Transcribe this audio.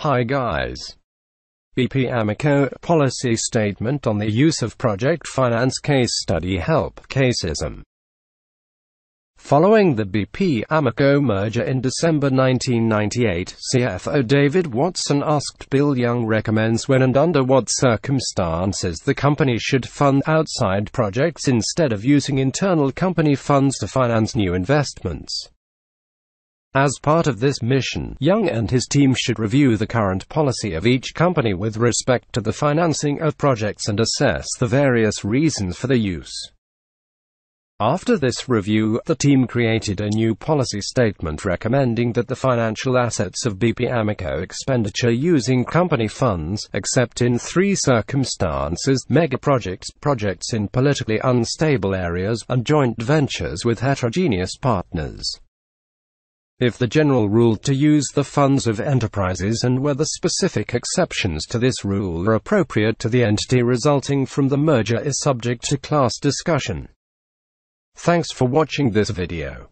Hi guys. BP Amoco policy statement on the use of project finance case study help caseism. Following the BP Amoco merger in December 1998, CFO David Watson asked Bill Young recommends when and under what circumstances the company should fund outside projects instead of using internal company funds to finance new investments. As part of this mission, Young and his team should review the current policy of each company with respect to the financing of projects and assess the various reasons for the use. After this review, the team created a new policy statement recommending that the financial assets of BP Amoco expenditure using company funds, except in three circumstances, mega projects, projects in politically unstable areas, and joint ventures with heterogeneous partners. If the general rule to use the funds of enterprises and whether specific exceptions to this rule are appropriate to the entity resulting from the merger is subject to class discussion. Thanks for watching this video.